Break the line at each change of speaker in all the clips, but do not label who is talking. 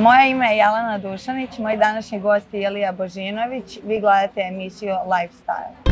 Moje ime je Jelena Dušanić, moj današnji gost je Ilija Božinović. Vi gledate emisiju Lifestyle.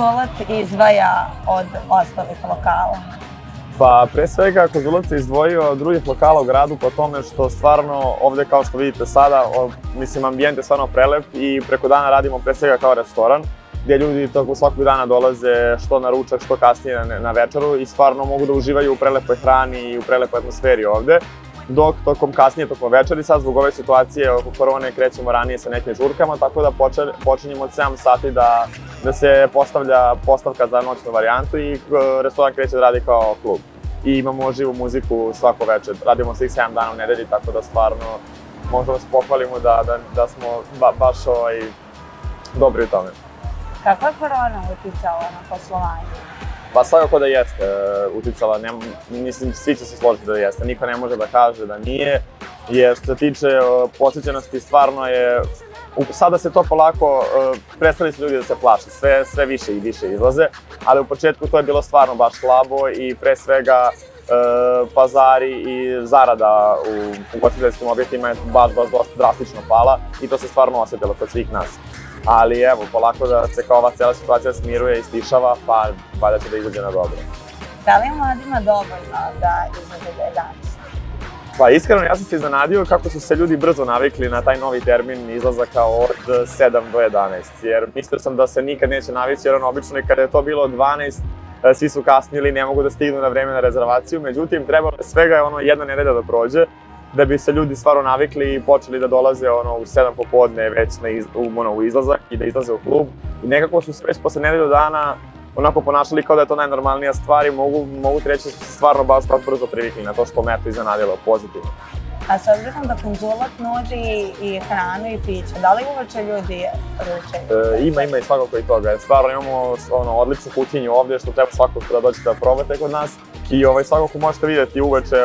Šta Kozulac izdvaja od ostalih lokala?
Pa pre svega Kozulac se izdvojio od drugih lokala u gradu po tome što stvarno ovde kao što vidite sada, mislim ambijent je stvarno prelep i preko dana radimo pre svega kao restoran gdje ljudi toko svakog dana dolaze što na ručak, što kasnije na, na večeru i stvarno mogu da uživaju u prelepoj hrani i u prelepoj atmosferi ovde dok tokom kasnije, tokom večeri, sad zbog ove situacije oko korone krećemo ranije sa nekim žurkama, tako da počinjemo od 7 sati da, da se postavlja postavka za noćnu varijantu i e, restoran kreće da radi kao klub. I imamo živu muziku svako večer, radimo svih 7 dana u nedelji, tako da stvarno možemo da se pohvalimo da, da, da smo ba, baš ovaj, dobri u tome.
Kakva je korona uticala na poslovanje?
Pa svakako da jeste e, uticala, ne, mislim svi će se složiti da jeste, niko ne može da kaže da nije, jer što se tiče e, posjećenosti stvarno je, sada se to polako, e, prestali su ljudi da se plaše, sve, sve više i više izlaze, ali u početku to je bilo stvarno baš slabo i pre svega pazari i zarada u ugostiteljskim objektima je baš, baš dosta drastično pala i to se stvarno osjetilo kod svih nas ali evo, polako da se kao ova cela situacija smiruje i stišava, pa valjda će da izađe na dobro.
Da li je mladima dovoljno da izađe do 11?
Pa iskreno, ja sam se iznenadio kako su se ljudi brzo navikli na taj novi termin izlazaka od 7 do 11, jer mislio sam da se nikad neće navići, jer ono obično i kada je to bilo 12, e, svi su kasnili, ne mogu da stignu na vreme na rezervaciju, međutim, trebalo je svega je ono jedna nedelja da prođe, da bi se ljudi stvarno navikli i počeli da dolaze ono, u 7 popodne već na iz, u, ono, u izlazak i da izlaze u klub. I nekako su se već posle nedelju dana onako ponašali kao da je to najnormalnija stvar i mogu, mogu ti reći da su se stvarno baš baš brzo privikli na to što me to iznenadilo pozitivno.
A s obzirom da konzulat nudi i hranu i piće, da li uveče ljudi ručaju?
E, ima, ima i svakako i toga. Stvarno imamo ono, odličnu kuhinju ovde što treba svakako da dođete da probate kod nas. I ovaj, svakako možete videti uveče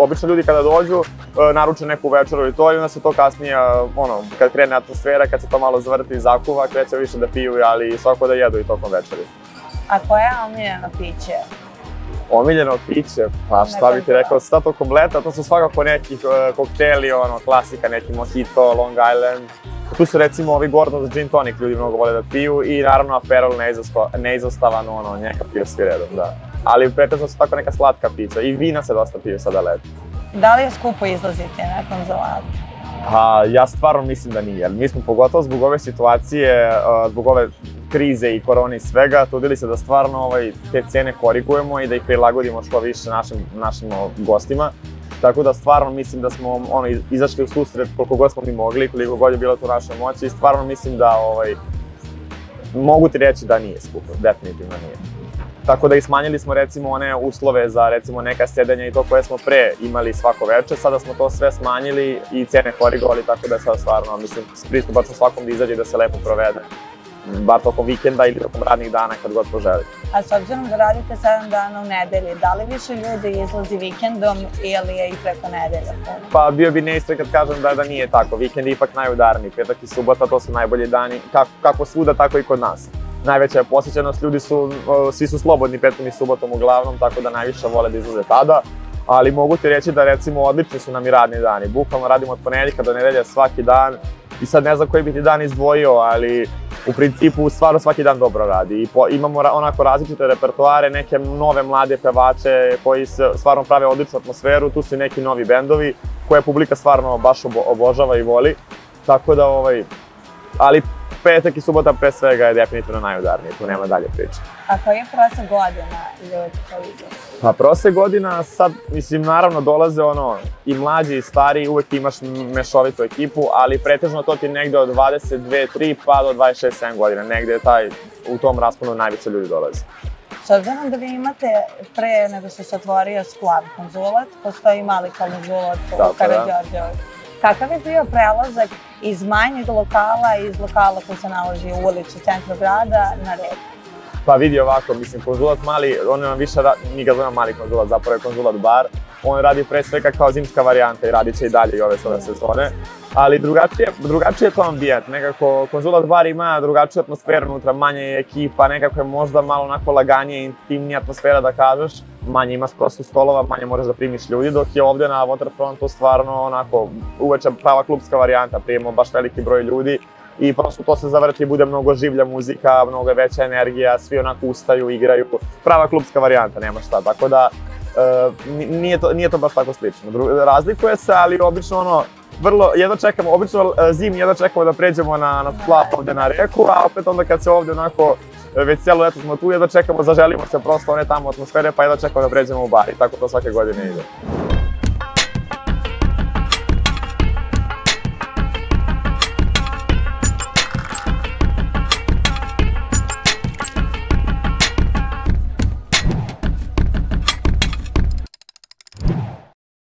obično ljudi kada dođu, e, naruče neku večeru i to i onda se to kasnije, ono, kad krene atmosfera, kad se to malo zavrti i zakuva, kreće više da piju, ali svako da jedu i tokom večeri.
A koje je omiljeno piće?
Omiljeno piće, pa šta bih ti rekao, sad tokom leta, to su svakako neki uh, kokteli, ono, klasika, neki mojito, Long Island. Tu su recimo ovi Gordon's Gin Tonic, ljudi mnogo vole da piju i naravno Aperol neizostavan, ono, njeka pio svi redom, da ali pretežno su tako neka slatka pića i vina se dosta pije sada leti.
Da li je skupo izlaziti na konzulatu?
Pa, ja stvarno mislim da nije. Mi smo pogotovo zbog ove situacije, zbog ove krize i korone i svega, trudili se da stvarno ovaj, te cene korigujemo i da ih prilagodimo što više našim, našim gostima. Tako da stvarno mislim da smo ono, izašli u susret koliko god smo mi mogli, koliko god je bilo to naša moć i stvarno mislim da ovaj, mogu ti reći da nije skupo, definitivno nije. Tako da i smanjili smo recimo one uslove za recimo neka sedenja i to koje smo pre imali svako veče, sada smo to sve smanjili i cene korigovali, tako da je sad stvarno, mislim, pristupačno svakom da izađe da se lepo provede bar tokom vikenda ili tokom radnih dana kad god poželi.
A s obzirom da radite 7 dana u nedelji, da li više ljudi izlazi vikendom ili je i preko nedelja?
Pa bio bi neistre kad kažem da, da nije tako. Vikend je ipak najudarniji. Petak i subota to su najbolji dani, kako, kako svuda, tako i kod nas najveća je posjećenost, ljudi su, svi su slobodni petom i subotom uglavnom, tako da najviše vole da izlaze tada. Ali mogu ti reći da recimo odlični su nam i radni dani. Bukvalno radimo od ponedeljka do nedelja svaki dan i sad ne znam koji bi ti dan izdvojio, ali u principu stvarno svaki dan dobro radi. I po, imamo onako različite repertoare, neke nove mlade pevače koji se stvarno prave odličnu atmosferu, tu su i neki novi bendovi koje publika stvarno baš obo, obožava i voli. Tako da ovaj, ali petak i subota pre svega je definitivno najudarniji, tu nema dalje priče.
A koji je prosek godina ljudi koji idu?
Pa prose godina sad, mislim, naravno dolaze ono i mlađi i stari, uvek imaš mešovitu ekipu, ali pretežno to ti negde od 22, 3 pa do 26, 7 godina, negde je taj, u tom rasponu najviše ljudi dolaze.
S obzirom da vi imate pre nego što se otvorio splav konzulat, postoji mali konzulat u Karadžorđevoj. Kakav je bio prelazak iz manjeg lokala, iz lokala koji se nalazi u ulici centru grada na reku?
Pa vidi ovako, mislim, konzulat mali, on nam više, mi ga zovemo mali konzulat, zapravo je konzulat bar. On radi pre svega kao zimska varijanta i radit će i dalje i ove sada sezone. Ali drugačije, drugačije je to ambijent, nekako konzulat bar ima drugačiju atmosferu unutra, manje je ekipa, nekako je možda malo onako laganije, intimnija atmosfera da kažeš. Manje imaš prosto stolova, manje moraš da primiš ljudi, dok je ovde na Waterfrontu stvarno onako uveče prava klubska varijanta, prijemo baš veliki broj ljudi i prosto to se zavrti, bude mnogo življa muzika, mnogo veća energija, svi onako ustaju, igraju, prava klubska varijanta, nema šta, tako da e, nije, to, nije to baš tako slično. Razlikuje se, ali obično ono, vrlo, jedno čekamo, obično e, zim jedno čekamo da pređemo na, na splav ovde na reku, a opet onda kad se ovde onako e, već cijelo leto smo tu, jedno čekamo, zaželimo se prosto one tamo atmosfere, pa jedno čekamo da pređemo u bar i tako to svake godine ide.